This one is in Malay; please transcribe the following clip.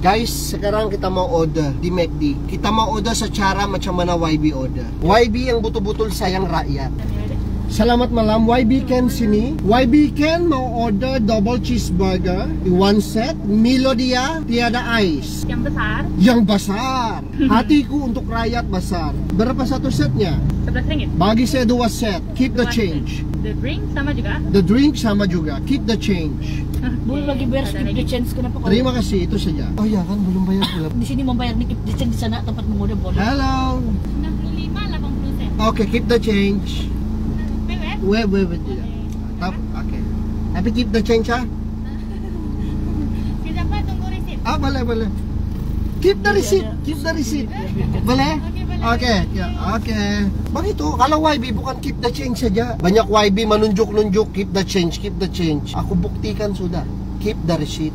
Guys, sekarang kita mau order di McD. Kita mau order secara macam mana YB order. YB yang betul-betul sayang rakyat. Selamat malam, YB Ken sini. YB Ken mau order double cheeseburger one set. Milo dia tiada ice. Yang besar Yang besar. Hatiku untuk rakyat besar. Berapa satu setnya? 11 ringgit. Bagi saya dua set. Keep the change. The drink sama juga. The drink sama juga. Keep the change. Boleh lagi bayar skip lagi. the chance kenapa kau? Terima kasih, itu saja. Oh ya kan, belum bayar pula. Di sini membayar nih skip the chance di sana tempat mengorder boleh. Hello. 65 80 sen. Okay, keep the change. Wait, Wait, wait, wait. Tap, okay. Tapi keep the change ah. Sekejap Pak, tunggu resit. Ah, boleh, boleh. Keep the receipt, keep the receipt. Boleh? Okay, okay. Begitu, kalau YB bukan keep the change saja. Banyak YB menunjuk-nunjuk keep the change, keep the change. Aku buktikan sudah. Keep the receipt.